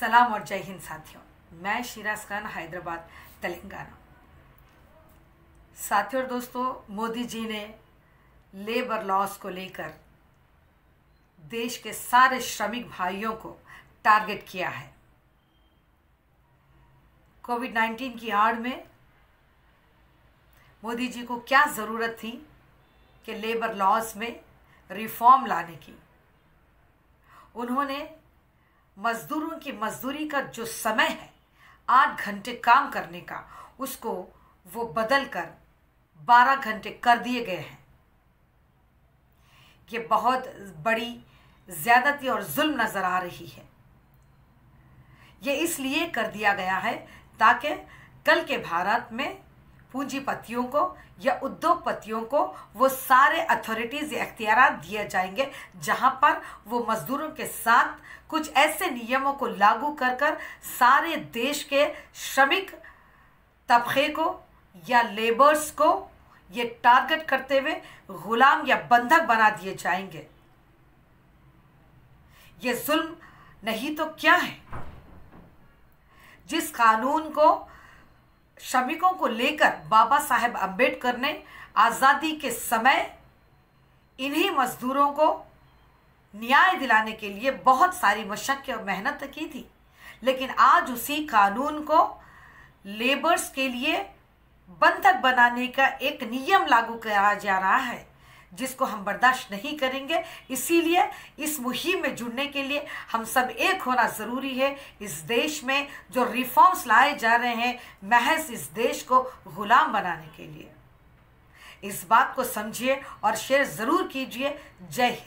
सलाम और जय हिंद साथियों। मैं शिराज खान हैदराबाद, तेलंगाना। साथियों और दोस्तों, मोदी जी ने लेबर लॉस को लेकर देश के सारे श्रमिक भाइयों को टारगेट किया है। कोविड नाइन्टीन की आड़ में मोदी जी को क्या ज़रूरत थी कि लेबर लॉज में रिफॉर्म लाने की? उन्होंने मजदूरों की मजदूरी का जो समय है, आठ घंटे काम करने का, उसको वो बदल कर बारह घंटे कर दिए गए हैं। ये बहुत बड़ी ज़्यादती और जुल्म नज़र आ रही है। ये इसलिए कर दिया गया है ताकि कल के भारत में पूंजीपतियों को या उद्योगपतियों को वो सारे अथॉरिटीज़ या अख्तियार दिए जाएँगे, जहाँ पर वो मजदूरों के साथ कुछ ऐसे नियमों को लागू कर कर सारे देश के श्रमिक तबके को या लेबर्स को ये टारगेट करते हुए गुलाम या बंधक बना दिए जाएँगे। ये जुल्म नहीं तो क्या है? जिस कानून को श्रमिकों को लेकर बाबा साहेब अंबेडकर ने आज़ादी के समय इन्हीं मजदूरों को न्याय दिलाने के लिए बहुत सारी मशक्क़ और मेहनत की थी। लेकिन आज उसी कानून को लेबर्स के लिए बंधक बनाने का एक नियम लागू किया जा रहा है। जिसको हम बर्दाश्त नहीं करेंगे। इसीलिए इस मुहिम में जुड़ने के लिए हम सब एक होना ज़रूरी है। इस देश में जो रिफॉर्म्स लाए जा रहे हैं, महज इस देश को गुलाम बनाने के लिए। इस बात को समझिए और शेयर ज़रूर कीजिए। जय हिंद।